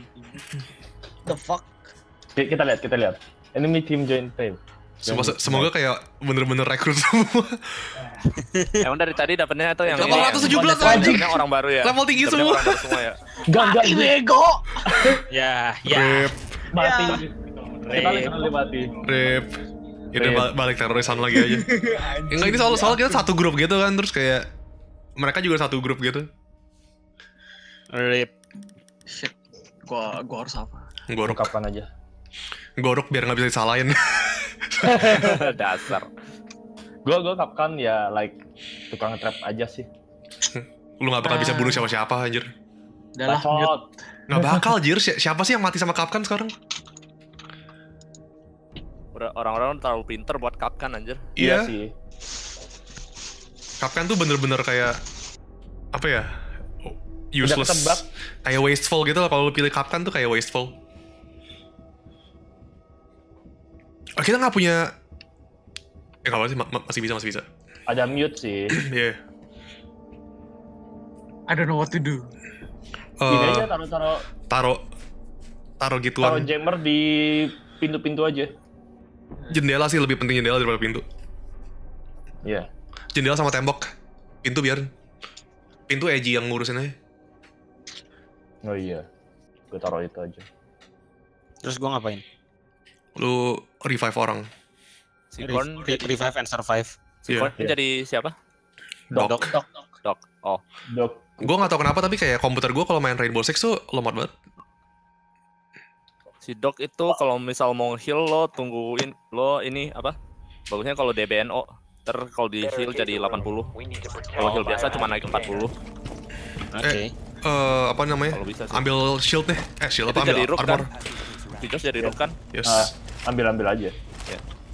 The fuck? Ki- Kita lihat, kita lihat. Enemy team join frame. Semoga, semoga kayak bener-bener rekrut semua. Emang dari tadi dapetnya itu yang Level ini, yang- 117 yang anjing. dapetnya orang baru ya. Level tinggi semua. semua ya. Enggak. ego! Ya, ya. Rip, Mati. Ya. Kita lagi mati. rip. Ya ba- balik terorisan lagi aja. Enggak ini soal soal kita satu grup gitu kan terus kayak mereka juga satu grup gitu. Rip. Shit. Gua, gua harus apa? Gorok, Ungkapkan aja. gorok biar nggak bisa disalahin. Dasar. Gua gua kapkan ya like tukang trap aja sih. Lu nggak bakal bisa bunuh siapa-siapa anjir. Udah. Nggak bakal jir. Si- Siapa sih yang mati sama Kapkan sekarang? Udah orang-orang terlalu pinter buat kapkan anjir. Iya. sih. Kapkan tuh bener-bener kayak apa ya? Useless. Kayak wasteful gitu lah kalau lu pilih Kapkan tuh kayak wasteful. Oh, kita nggak punya Eh apa sih, ma- ma- masih bisa, masih bisa. Ada mute sih. Iya. I don't know what to do. Eh, aja taruh-taruh taruh taruh taruh gituan. jammer di pintu-pintu aja. Jendela sih lebih penting jendela daripada pintu. Iya. Jendela sama tembok. Pintu biarin. Pintu Eji yang ngurusin aja. Oh iya. Gue taruh itu aja. Terus gua ngapain? Lu revive orang. Si Korn, re- revive and survive. si Iya. Korn jadi siapa? Dok. Dok. Dok. Dok. Oh, Dok. Gue gak tau kenapa tapi kayak komputer gue kalau main Rainbow Six tuh lemot banget. si Dok itu kalau misal mau heal lo tungguin lo ini apa? Bagusnya kalau DBNO. Ter kalau di heal jadi 80. Kalau heal biasa cuma naik 40. Oke. Eh apa namanya? Kalau bisa sih. Ambil shield nih. Eh shield Itu apa? jadi Ambil rook armor. kan? Si Josh jadi rook kan? Yes. Ah, ambil-ambil aja.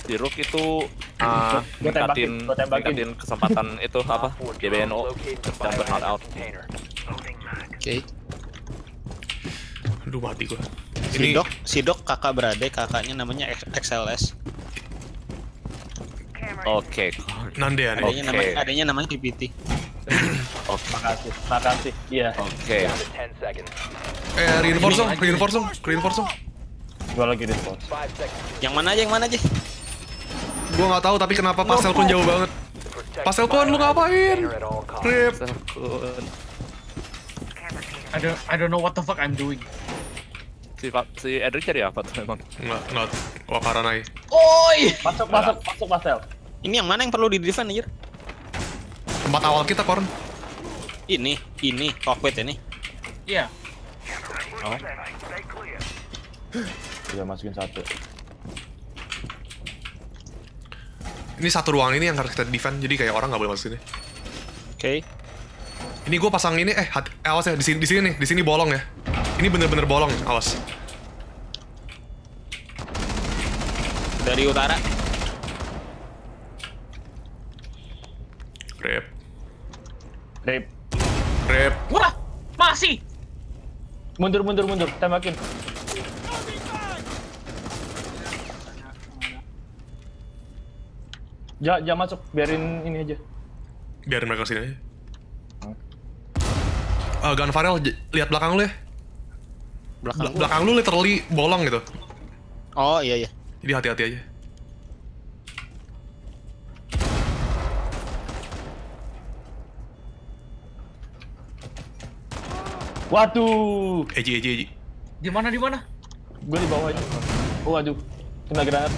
Di rook itu uh, tembakin, tembakin. ningkatin kesempatan itu apa? DBNO dan burnout out. Oke. Aduh mati gue. Ini Dok, si Dok kakak beradik, kakaknya namanya X- XLS. Oke. Nande ya nih. Adanya Oke. namanya adanya namanya PPT. Makasih. Makasih. Iya. Oke. Eh reinforce dong, reinforce dong, reinforce dong. Gue lagi respon. Yang mana aja, yang mana aja? Gue gak tahu tapi kenapa pastel kun jauh banget. Pastel kun lu ngapain? Rip. I don't, I don't know what the fuck I'm doing. Si, Pak- si Edric jadi apa tuh emang? Nggak, nggak. Wakaranai. Oi! Masuk, masuk, masuk pastel. Ini yang mana yang perlu di defend anjir? Tempat awal kita, Korn. Ini, ini, cockpit ini. Iya. Udah masukin satu. Ini satu ruangan ini yang harus kita defend, jadi kayak orang nggak boleh masuk sini. Oke. Ini gue pasang ini, eh, hati, eh, awas ya, di sini, di sini nih, di sini bolong ya. Ini bener-bener bolong, awas. Dari utara. Rip. rip. Wah! Masih! Mundur, mundur, mundur. Tembakin. Ja, jangan masuk. Biarin ini aja. Biarin mereka sini aja. Eh, Gun Farel, lihat belakang lu ya. Belakang. Bel- belakang lu literally bolong gitu. Oh iya iya. Jadi hati-hati aja. Waduh. Eji, eji, eji. Di mana di mana? Gue di bawah aja. Oh, waduh. Kena granat.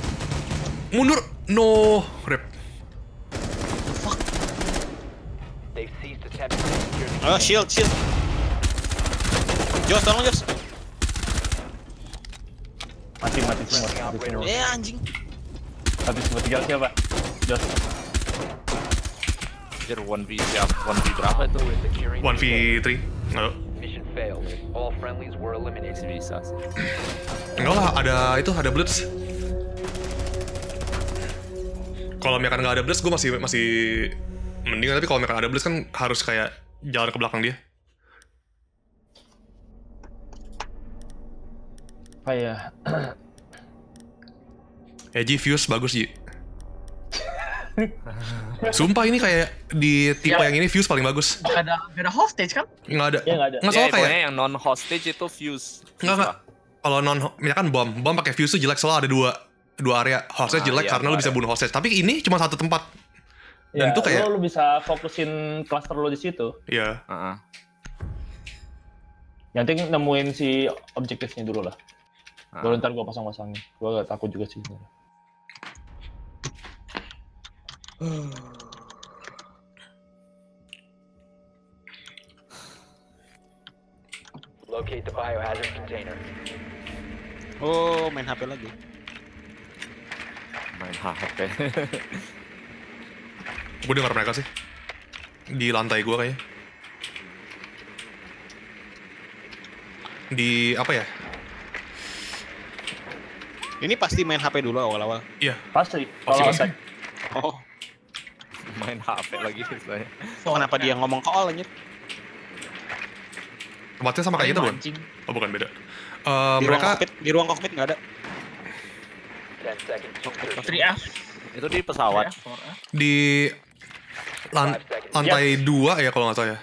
Mundur. No. Rip. Oh shield shield. Jos tolong Jos. Mati, mati semua. Eh anjing. Mati semua. Tinggal siapa? Jos. Anjir 1v siapa? 1v berapa itu? 1v3. Nggak. All friendlies were eliminated. Enggak lah, ada itu, ada blitz. Kalau misalkan nggak ada blitz, gue masih masih mending. Tapi kalau misalkan ada blitz kan harus kayak jalan ke belakang dia. Apa ya? Eji Fuse bagus Ji. Sumpah ini kayak di tipe Ya. yang ini Fuse paling bagus. Gak ada, gak ada hostage kan? Nggak ada. Iya, nggak ada. Nggak Ya, kayak yang non hostage itu fuse. Nggak, nggak. Kalau non, misalkan bom, bom pakai fuse tuh jelek soalnya ada dua dua area. Hostage Ah, jelek iya, karena lu bisa bunuh hostage. Tapi ini cuma satu tempat. Dan Ya, itu kayak, lo, lo bisa fokusin cluster lo di situ. ya Heeh. Yang penting nemuin si objektifnya dulu lah. Ah. Baru ntar gua pasang-pasangin. Gua agak takut juga sih. sebenarnya. Locate the biohazard container. Oh, main HP lagi. Main HP. gue denger mereka sih. Di lantai gua kayaknya. Di apa ya? Ini pasti main HP dulu awal-awal. Iya. Pasti. Pasti, pasti. Oh, Main HP lagi istilahnya. kenapa dia ngomong call anjir? Tempatnya sama kayak gitu bukan? Oh bukan beda. Eh, Di ruang mereka kokpit, di ruang kokpit nggak ada. 10 seconds to Kokpit insertion. kosong. 3F. Itu di pesawat. 3F, 4F. di lan- lantai dua ya kalau nggak salah ya.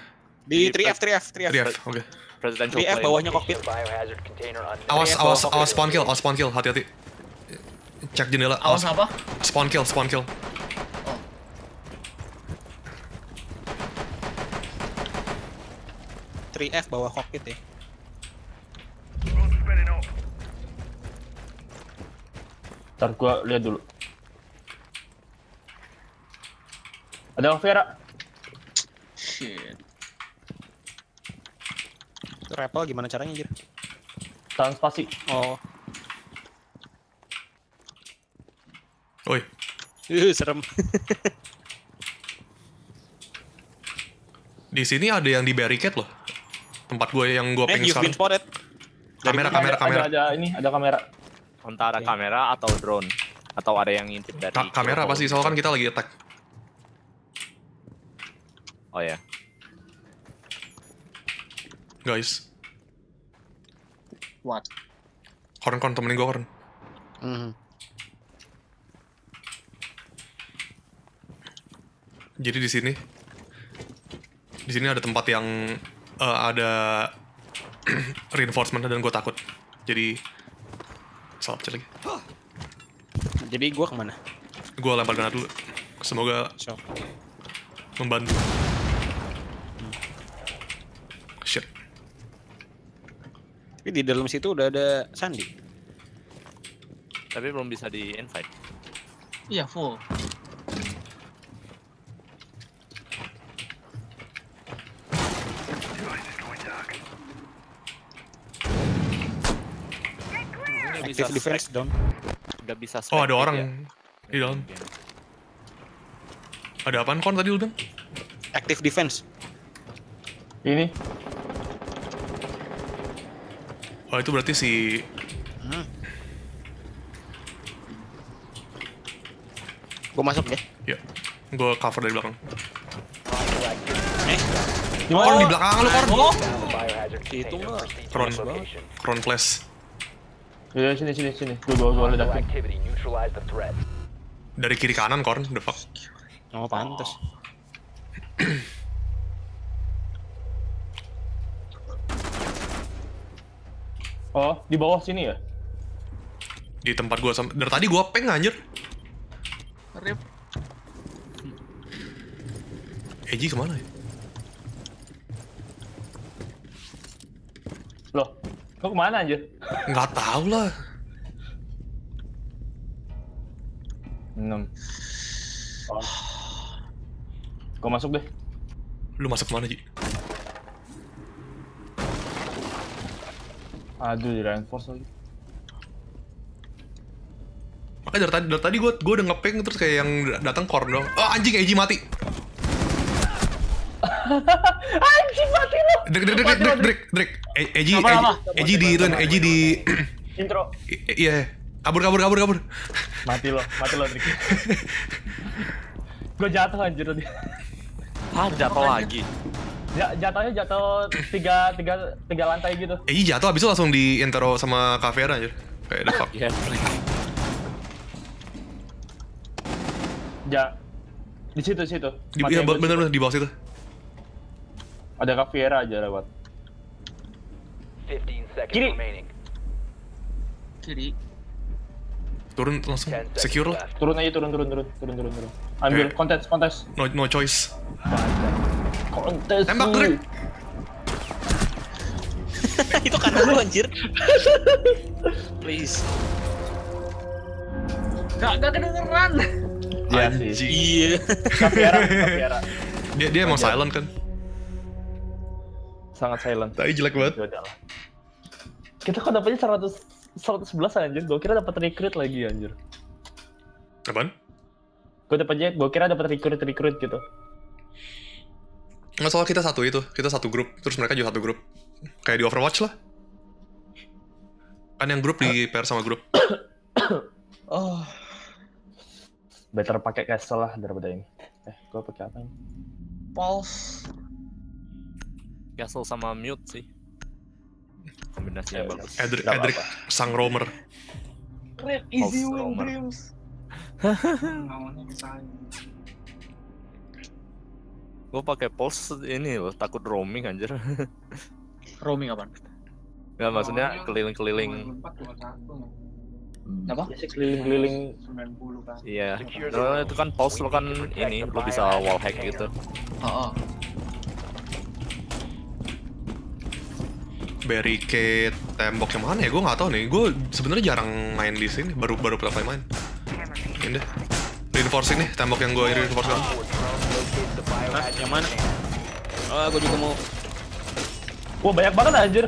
Di 3F, 3F, 3F. 3F, oke. Presidential 3F plane. bawahnya kokpit. Awas, awas, awas spawn kill, awas spawn kill, hati-hati. Cek jendela, Awas awas. apa? Spawn kill, spawn kill. Three F bawah kokpit ya. Ntar gua lihat dulu. Ada Vera. Shit. Rappel gimana caranya anjir? Tahan spasi. Oh, Oi, uh, serem. di sini ada yang di barricade loh. Tempat gue yang gue eh, pengen you've been sekarang. spotted. Kamera, Ada- kamera, ada, kamera. Ada, ini, ada kamera. Antara kamera atau drone. Atau ada yang ngintip dari Ka- kamera pasti, soalnya kan kita lagi attack. Oh ya. Guys, What? Korn, Korn, temenin gue, Korn. Mhm. Jadi di sini, di sini ada tempat yang eh, ada reinforcement dan gue takut. Jadi, salah pencet lagi. Jadi gua ke mana? Gue lempar granat dulu. Semoga So, membantu. Shit. tapi di dalam situ udah ada Sandi. Tapi belum bisa di invite. Iya, full. Udah bisa Active defense down. Udah bisa Oh, ada orang ya. di dalam. Ada apaan, Korn, tadi lu bilang? Active defense. Ini. Oh, itu berarti si... Hmm. Gua masuk ya. Ya, gue cover dari belakang. Eh, Korn, di belakang lu, Korn! Oh, Itu mah. Kron. Crown Flash. Ya, sini, sini, sini. Gua, gua, gua Hostile ledakin. Dari kiri kanan, Korn. The fuck. oh pantes. Oh, di bawah sini ya? Di tempat gue sama... Dari tadi gue peng, anjir. rip. Eji ke mana ya? Loh, kau ke mana anjir? Nggak tahu lah. 6. Oh. Gua masuk deh. Lu masuk ke mana, Ji? Aduh, di reinforce lagi. Makanya dari tadi, dari tadi gue gue udah ngepeng terus kayak yang datang Korn dong. Oh anjing Eji mati. Anjing mati lu! Drek drek drek drek drek drek. E- Eji Eji di itu Eji di Intro. Iya. Kabur kabur kabur kabur. Mati lo, mati lo, Trik. Gua jatuh anjir tadi. Ah, jatuh lagi. Ja, jatuhnya jatuh tiga, tiga, tiga lantai gitu. Eji jatuh abis itu langsung di intro sama Kavera aja. Kayak the fuck. Iya. Ja, Di situ situ. Di, iya, bener bener di bawah situ. Ada Caviera aja lewat. 15 seconds Kiri. remaining. Kiri. Turun langsung 10 seconds secure lah. Turun aja turun turun turun turun turun turun. Ambil Oke. kontes kontes. No no choice. Kontes. Tembak, dulu. Drake. itu kanan lu anjir. Please. Gak, gak kedengeran. Iya sih. Iya. Dia dia emang Wajar. silent kan. Sangat silent. Tapi jelek banget. Lah. Kita kok dapetnya 100 111 anjir. Gue kira dapat recruit lagi anjir. Apaan? Gue dapetnya, gue kira dapat recruit recruit gitu. Nggak soal kita satu itu, kita satu grup, terus mereka juga satu grup. Kayak di Overwatch lah. Kan yang grup di pair sama grup. Oh. Better pakai castle lah daripada ini. Eh, gue pakai apa ini? Pulse. Castle sama mute sih. Kombinasinya Ya, bagus. Edric, Nggak Edric apa-apa. sang roamer. Red easy win dreams. Gue pakai pulse ini loh, takut roaming anjir. Roaming apaan? Gak maksudnya keliling-keliling. Apa? Ya keliling-keliling. Iya. Itu kan pulse lo kan ini lo bisa wall hack gitu. Oh, oh. Barricade, tembok yang mana ya? Gue nggak tahu nih. Gue sebenarnya jarang main di sini. Baru baru pertama kali main. Ini deh. Reinforce ini, tembok yang gue reinforce kan. Op 4 drone located the Hah, yang mana? Oh, gue juga mau. Wah banyak banget anjir.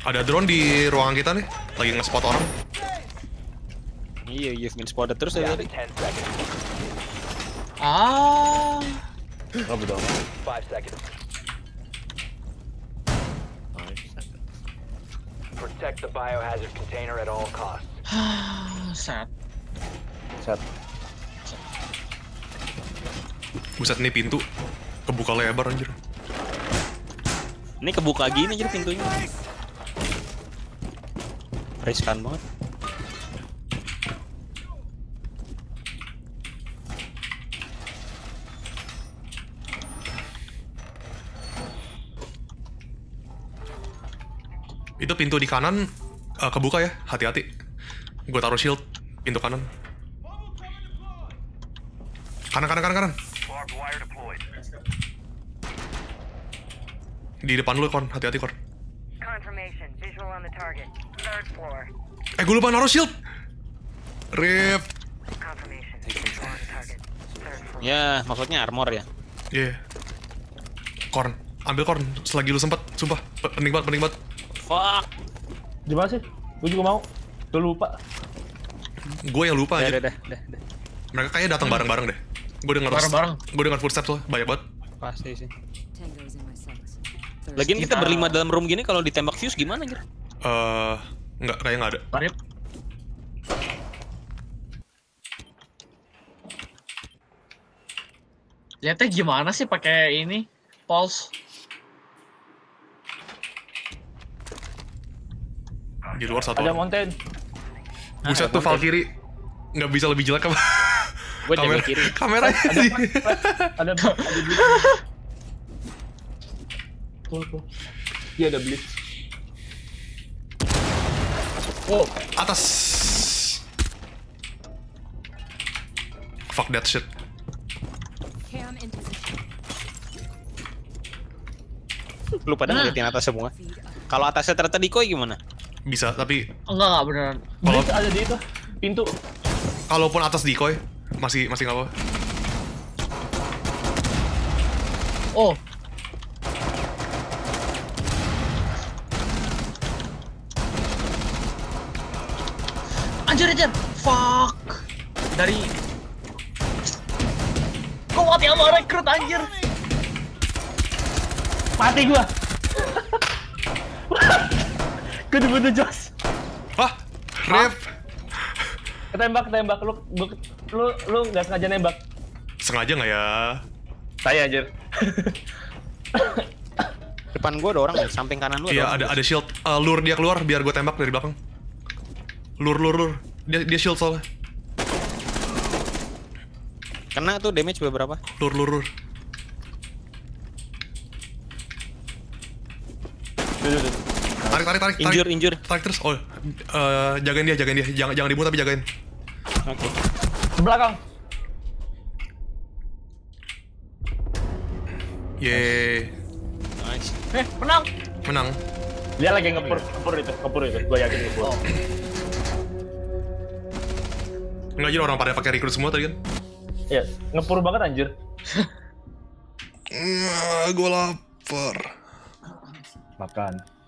Ada drone di ruangan kita nih, lagi nge-spot orang. Iya, you've been spotted terus ya tadi. 10 seconds. Ah. Oh betul. 5 seconds. Protect the biohazard container at all costs. Set. Set. Buset nih pintu kebuka lebar anjir. Ini kebuka gini jadi pintunya. Riskan banget. Itu pintu di kanan eh, kebuka ya, hati-hati. Gue taruh shield pintu kanan. Kanan kanan kanan kanan. Di depan lu kon, hati-hati kon. Eh gue lupa naruh shield. Rip. Ya, maksudnya armor ya. Iya. Korn, ambil korn selagi lu sempet, sumpah. Pe- Penting banget, penting banget. Fuck. Di mana sih? Gue juga mau. Gue lupa. Gue yang lupa Dah, aja. dah, dah, dah, dah. Mereka kayaknya datang bareng-bareng deh. Gue denger Bareng-bareng. Gue denger footsteps loh, banyak banget. Pasti sih. Lagian kita berlima dalam room gini kalau ditembak fuse gimana anjir? Eh, nggak, kayaknya nggak ada. Marip. Lihatnya gimana sih pakai ini? Pulse. Di luar satu Ada orang. mountain. Buset tuh Valkyrie nggak bisa lebih jelek apa? Gue jaga kiri. kameranya sih. Ada ada blitz. Tuh tuh. Iya ada blitz. Oh, atas. Fuck that shit. Lu pada Nah. ngeliatin atas semua. Kalau atasnya ternyata decoy gimana? Bisa, tapi Enggak, enggak beneran. Kalau- ada di itu. Pintu. kalaupun atas decoy masih masih nggak apa. Oh. Anjir, anjir. Fuck. Dari Kok mati sama rekrut anjir? Mati gua. Gue dibunuh Jos. Hah? Rip. Ketembak, ketembak. Lu, lu, lu, lu nggak sengaja nembak. Sengaja nggak ya? Saya anjir. Depan gua ada orang di samping kanan lu Iya, orang. ada ada shield. Eh, lure dia keluar biar gue tembak dari belakang. Lur, lur, lur. Dia, dia shield soalnya. Kena tuh damage beberapa. Lur, lur, lur. Tarik, tarik, tarik. tarik. Injure, injure. Tarik terus. Oh, eh, jagain dia, jagain dia. Jangan, jangan dibunuh tapi jagain. Oke. Belakang. Yeay. Nice. Eh, menang. Menang. Dia lagi ngepur, ngepur itu, ngepur itu. Gue yakin ngepur. Oh. Enggak jadi orang pada pakai recruit semua tadi kan. Iya, ngepur banget anjir. gue lapar. Makan.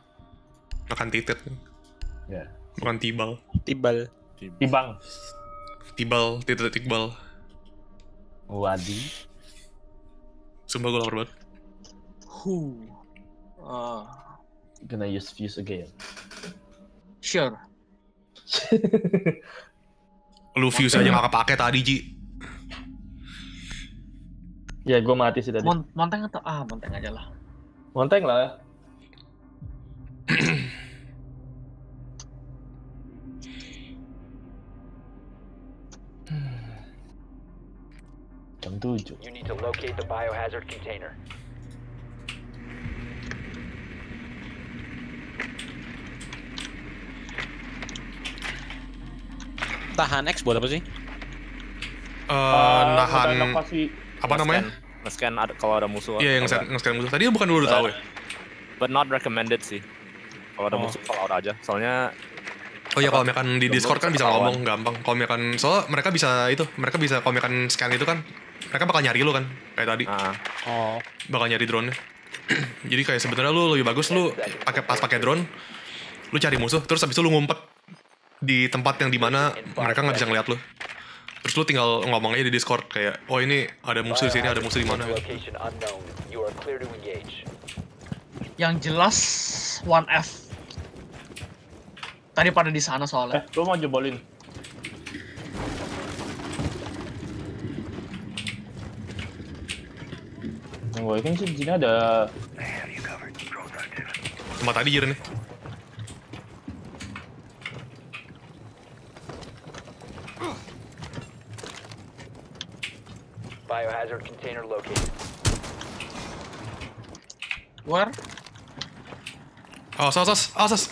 Makan titit. Ya. Bukan tibal. Tibal. Tibang. Tibal, titit tibal. Wadi. Sumpah gue lapar banget. Huh. Ah, Gonna use fuse again. sure. Lu fuse aja gak kepake tadi, Ji. Ya, gue mati sih tadi. Mon monteng atau ah monteng aja lah. Monteng lah. 7. You need to locate the biohazard container. Tahan X buat apa sih? Eh, nahan inovasi. apa namanya? Nge-scan ada kalau ada musuh. Iya, yang Kalau nge- nge-scan musuh. Tadi bukan dulu udah tahu ya? But not recommended sih. Kalau ada Oh. musuh call out aja. Soalnya Oh iya, kalau misalkan di Discord kan bisa ketahuan. ngomong gampang. Kalau misalkan soalnya mereka bisa itu, mereka bisa kalau misalkan scan itu kan, mereka bakal nyari lu kan, kayak tadi, ah, Oh. bakal nyari drone-nya. Jadi kayak sebenarnya lu lebih bagus lu pakai pas pakai drone, lu cari musuh, terus habis itu lu ngumpet di tempat yang di mana mereka nggak bisa ngeliat lu. Terus lu tinggal ngomong aja di Discord kayak, oh ini ada musuh di sini, ada musuh di mana. Yang jelas 1F. Tadi pada di sana Eh, soalnya. lu mau jebolin. Yang gue yakin sih di sini ada Tempat tadi jir nih. Biohazard container located. Where? Awas, awas, awas, awas,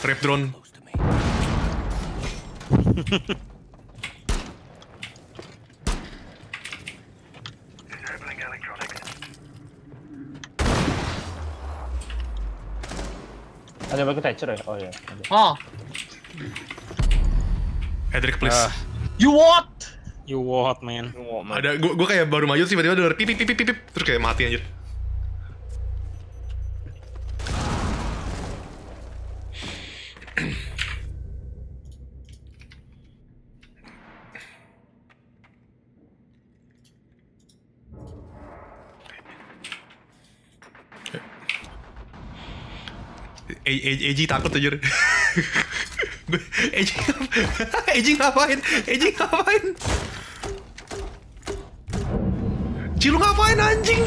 Rip drone. ada pakai Thatcher ya? Oh iya. Oh, Edric, please. Ah. you what? You what, man? oh, man. Ada, gua, gua kayak baru maju sih tiba-tiba denger pip pip pip pip pip terus kayak mati anjir. E- E- Eji takut anjir. Eji Eji ngapain? Eji ngapain? Ci lu ngapain anjing?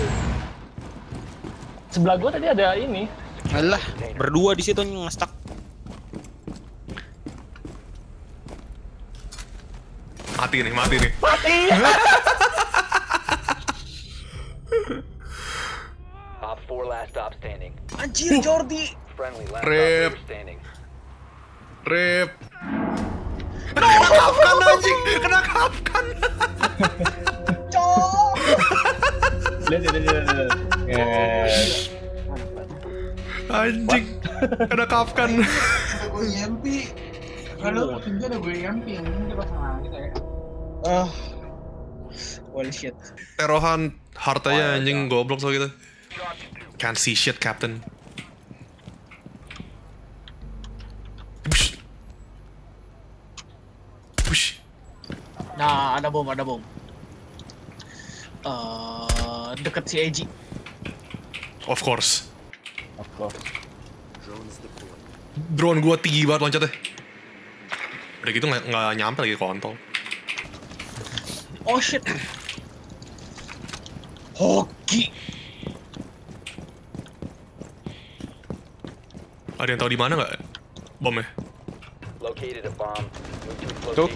Sebelah gua tadi ada ini. Alah, berdua di situ ngestak. Mati nih, mati nih. Op 4 last stop standing. Anjir, Jordi. Rip. Rip. Kena kapkan anjing, kena kapkan. Lihat, lihat, lihat, lihat. Anjing. Kena kapkan. gue yampi kalau pintu ada gue yampi yang ini kita kita ya Ah. Well shit. Terohan hartanya anjing goblok soal gitu. Can't see shit, Captain. Push. Nah, ada bom, ada bom. Eh, deket si Eji. Of course. of course. Drone gua tinggi banget loncatnya. Udah gitu nggak nggak nyampe lagi kontol. Oh shit. Hoki. Ada yang tahu di mana nggak bomnya? located a bomb. Go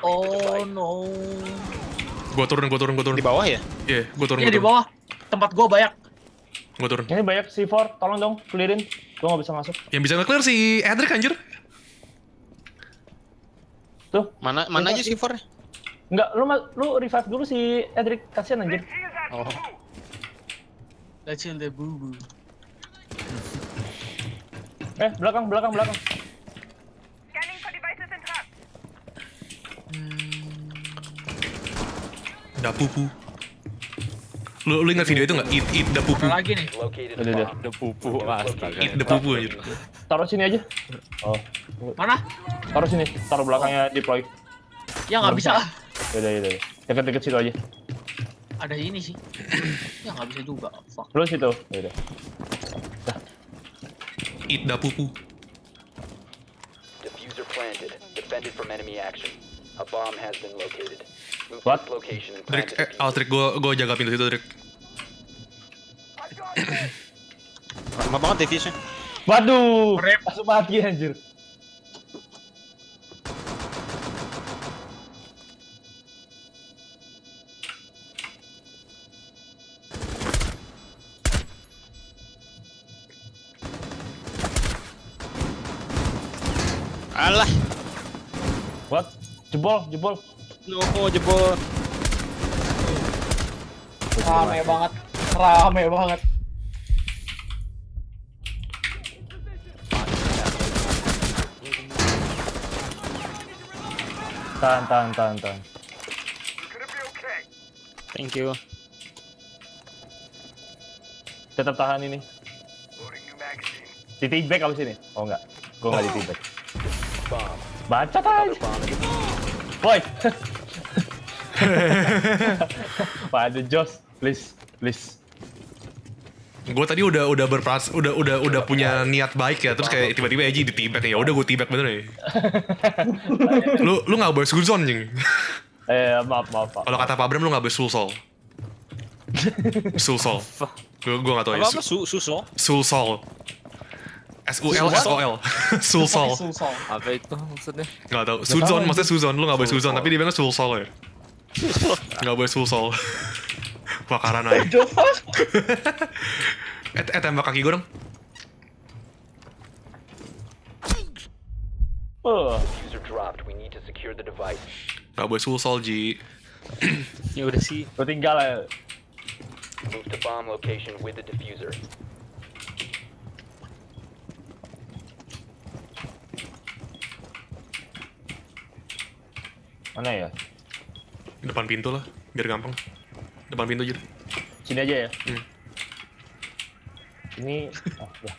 Oh no. Gua turun, gua turun, gua turun. Di bawah ya? Iya, gua turun, Ini gua di bawah. Tempat gua banyak. Gua turun. Ini banyak C4, tolong dong, clearin. Gua nggak bisa masuk. Yang bisa nge-clear si Edric anjir. Tuh, Mana mana aja sih for? Enggak, lu lu revive dulu si Edric, kasihan anjir. Oh. Kecil deh boo boo. Eh, belakang, belakang, belakang. Scanning for devices and traps. Da pupu. Lu, lu ingat video itu nggak? Eat, eat da pupu. Mana lagi nih? Udah, udah. Ada pupu, astaga. Eat the pupu anjir. Taruh sini aja. Oh, Mana? taruh sini. Taruh belakangnya deploy. Ya nggak bisa. Yaudah, yaudah. Deket-deket situ aja. Ada ini sih. ya nggak bisa juga. Fuck. Lu situ. Yaudah. Eat da pupu. Diffuser planted. Defended from enemy action. A bomb has been located. What? Drik, eh. Altrik, gua, gua jaga pintu situ, Drik. Lama banget defuse-nya. Waduh, Rip. langsung mati anjir. Alah. What? Jebol, jebol. No, jebol. Rame banget. Rame banget. Tahan, tahan, tahan, tahan. Thank you. Tetap tahan ini. Di feedback abis ini? Oh enggak, gua nggak di feedback. Another aja. Boy. Waduh, Jos, please, please. Gue tadi udah udah berpras udah udah udah punya niat baik ya terus kayak tiba-tiba Eji ditibak ya udah gue tibak bener ya? Lu lu nggak boleh suzon jing Eh, maaf, maaf, Pak. kalau kata Pak Bram lu nggak boleh sulsol. Sulsol. Gue gue nggak tahu ya. Apa apa? Su sulsol? S U L S O L. Sulsol. Sulsol. Apa itu maksudnya? nggak tahu. Suzon maksudnya suzon. Lu nggak boleh suzon tapi dia bilang sulsol ya nggak boleh sulsol bakaran aja The fuck? eh, eh tembak kaki gue dong Oh, diffuser dropped. We need to secure the device. nggak boleh sulsol Ji Ya udah sih. lu tinggal ya. Move to bomb location with the diffuser. Mana ya? Depan pintu lah biar gampang depan pintu aja deh. Sini aja ya. Hmm. Ini, oh, ya.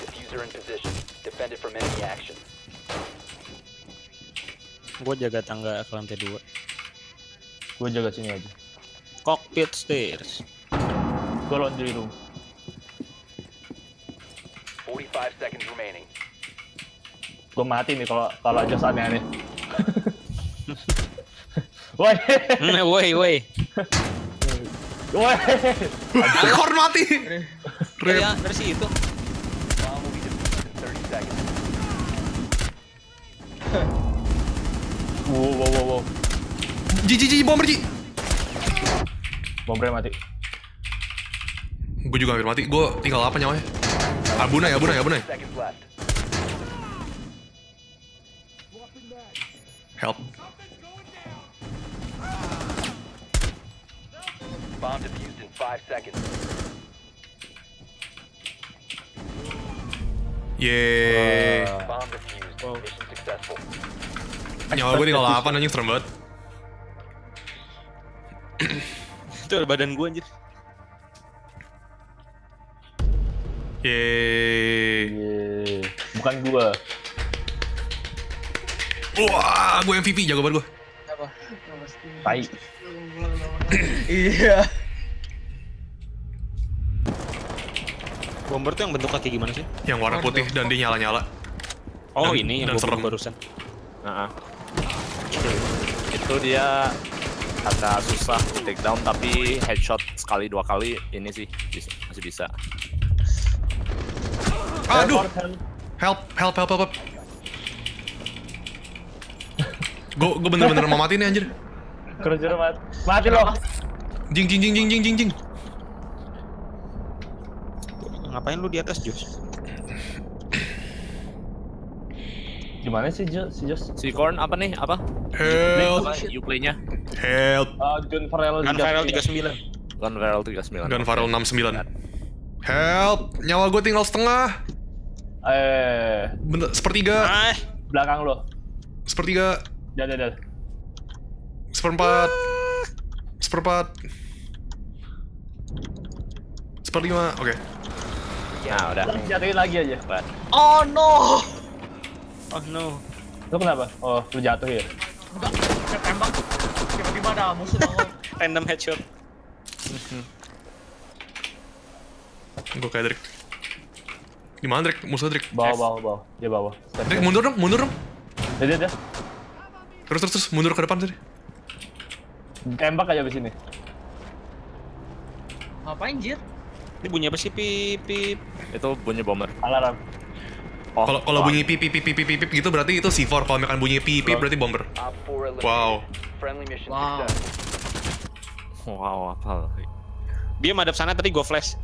Diffuser in position. Defended from enemy action. Gua jaga tangga ke lantai 2. Gua jaga sini aja. Cockpit stairs. Gua laundry room. 45 seconds remaining. Gua mati nih kalau kalau Jos aneh-aneh. Woi, woi woi. woi. Korn mati Dari, dari situ. Bomb will be defused in 30 seconds. Wow, wow, wow, wow. Ji Ji Ji bomber Ji Bomber mati. gue juga hampir mati gue tinggal apa nyawanya Abunai Abunai Abunai help Bomb defused in 5 seconds. Yeay Bomb defused. Mission successful. Nyawa gue tinggal 8 anjing serem banget Itu ada badan gua anjir. Yeay Yeay. Bukan gua. Wah gue MVP jago banget gue Apa? Tai. Iya. Bomber tuh yang bentuknya kayak gimana sih? Yang warna putih dan dia nyala-nyala. Oh Dan- ini yang dan serem. barusan. Nah, itu dia agak susah take down tapi headshot sekali dua kali ini sih bisa, masih bisa. Aduh. Help, help, help, help. help. Gue gue bener-bener mau mati nih anjir. Cruiser mati. Mati lo. Jing jing jing jing jing jing jing. Ngapain lu di atas Jos? Gimana sih Jos? Si Jos? Si Korn apa nih? Apa? Help, Apa Uplay-nya? help. Uh, Gun Farrell Gun Viral 39. Gun Barrel 39. Gun Farrell 69. Help, nyawa gue tinggal setengah. Eh, Bener, sepertiga, Ah, belakang lo. sepertiga, Dah, dah, dah. seperempat, seperempat, seperlima. Oke. Nah, udah. Jatuhin lagi aja. Oh no! oh no. Lo kenapa? Oh, lu jatuh ya? Enggak, saya tembak. Tiba-tiba ada musuh nongol. Random headshot. Gue kayak Drake. Gimana Drake? Musuh Drake. Bawah, bawah, bawah. Dia bawah. Step, Drake mundur dong, mundur dong. Dah, dah, dah. Terus terus terus mundur ke depan tadi. Tembak aja di sini. Ngapain jir? Ini bunyi apa sih pip pip? Itu bunyi bomber. Alarm. Oh, Kalau kalau bunyi pip pip pip pip pip pip gitu berarti itu C4. Kalau misalkan bunyi pip pip berarti bomber. Op 4 eliminated. Wow. Wow. Wow, apa? Dia madep sana tadi go flash.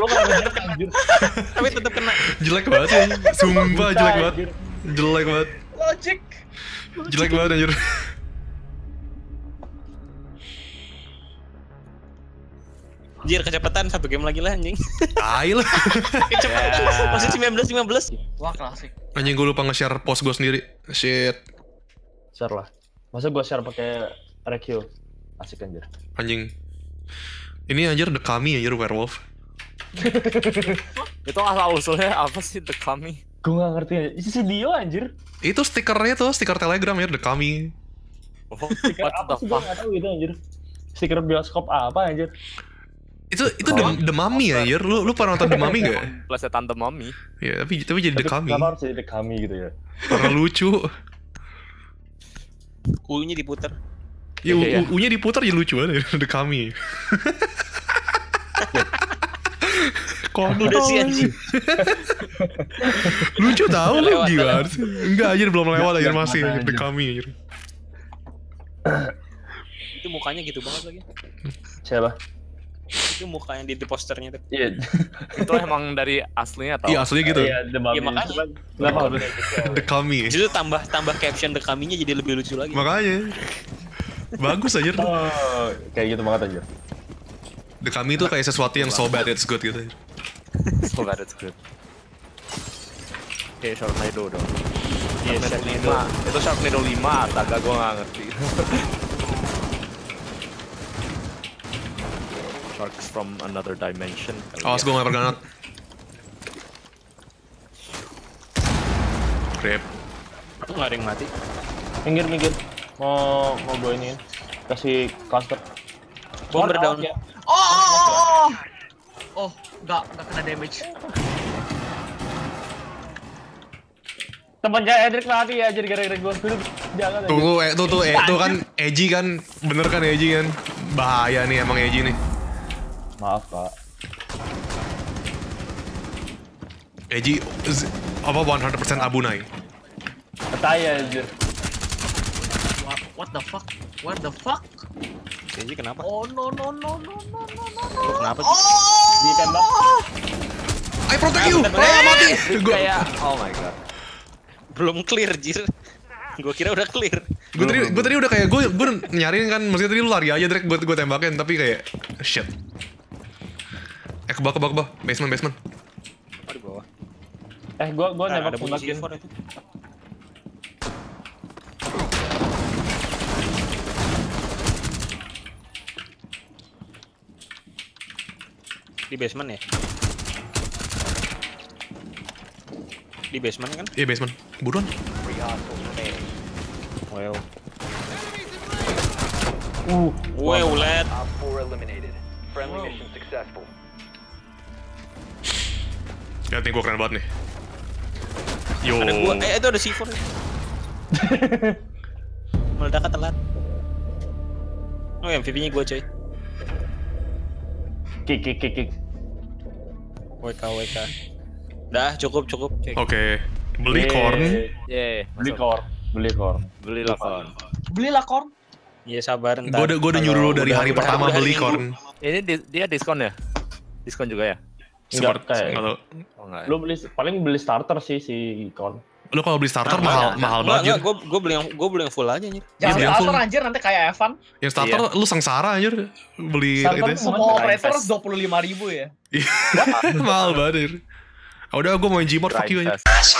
Lo kan anjir. Tapi tetap kena. Jelek banget sih. Sumpah jelek banget. Jelek banget. Logic. Jelek banget anjir. Anjir kecepatan satu game lagi lah anjing. Tai lah. kecepatan. Masih 19 15. Wah klasik. Anjing gue lupa nge-share post gue sendiri. Shit. Share lah. Masa gua share pakai Rekio? Asik anjir. Anjing. Ini anjir the kami anjir werewolf. Itu asal usulnya apa sih The Kami? Gua gak ngerti aja. Isi si Dio anjir. Itu stikernya tuh, stiker telegram ya the kami. Oh, Stiker apa the sih fuck? gak tau gitu anjir. Stiker bioskop apa anjir? Itu itu the, the mummy anjir. Lu lu pernah nonton the mummy gak? Plesetan The Mummy. Ya, tapi tapi jadi the Tapi kami. Kenapa harus jadi kami gitu ya? Karena lucu. U-nya diputer. Ya, Iya, iya. U- U-nya diputar ya lucu aja the kami. Kontol Udah sih, anjing. Lucu tau lu gimana sih? Enggak anjir belum lewat anjir masih anjir? kami anjir. Itu mukanya gitu banget lagi. Siapa? Itu mukanya di, di posternya tuh. Iya. Itu emang dari aslinya tau? Iya aslinya gitu. Iya. Iya, makanya. Kenapa harus? The kami. Justru tambah tambah caption the kaminya jadi lebih lucu lagi. Makanya. Bagus anjir. Oh, kayak gitu banget anjir. The kami itu kayak sesuatu yang so bad it's good gitu. So bad it's good. Oke, Sharknado dong. Iya, Sharknado 5. Itu Sharknado 5, astaga gue gak ngerti. Sharks from another dimension. Awas ya. gue ngelempar granat. Rip. Nggak ada yang mati. Minggir, minggir. Mau mau gue iniin. Kasih cluster. Bomber down. ya. Oh, oh, oh, oh. Enggak, enggak kena damage. Temennya Edric mati ya, jadi gara-gara gue dulu jangan tuh, eh, tuh tuh, eh, tuh kan Eji kan, bener kan Eji kan? Bahaya nih emang Eji nih. Maaf pak. Eji apa 100% abunai. Ketaya anjir. What, what the fuck? What the fuck? Jadi kenapa? Oh no no no no no no no no. Lu kenapa sih? Oh! Ditembak. I protect you. bentar, bentar. Ah, mati. Gua Kayak, oh my god. Belum clear, jir. Gua kira udah clear. gue tadi gue tadi udah kayak gue gue nyariin kan maksudnya tadi lu lari aja direct buat gue tembakin tapi kayak shit. Eh ke bawah ke bawah ke bawah basement basement. Oh, di bawah. Eh, gua gua Nah, nembak tembakin. Di basement ya? Di basement kan? Iya basement. Buruan. Wow. Uh, Wow, led. Op 4 eliminated. Friendly mission successful. Lihat nih gue keren banget nih. Yo. Ada gua, eh itu ada C4 Meledaknya telat Oh MVP-nya gua coy Kick, kick, kick, kick. WK, WK Udah cukup, cukup Oke. Beli Yeay. corn. Yeay, Beli core, beli core. Beli lah kon. Belilah korn. Iya sabar ntar Gue udah, gua udah nyuruh dari hari udah- pertama beli corn. Ini di- dia diskon ya? Diskon juga ya? Enggak, Seperti, kayak-. Oh enggak. ya? Lu beli paling beli starter sih si core. Lu kalau beli starter Nah, mahal nah, mahal Enggak, banget. enggak, gua, gua beli yang gua beli yang full aja nih. Jangan Iya, starter full. anjir nanti kayak Evan. Yang starter lu sengsara anjir beli Starter itu. Semua operator 25 ribu ya. mahal banget. Ah, udah gue main Gmod fuck you fast.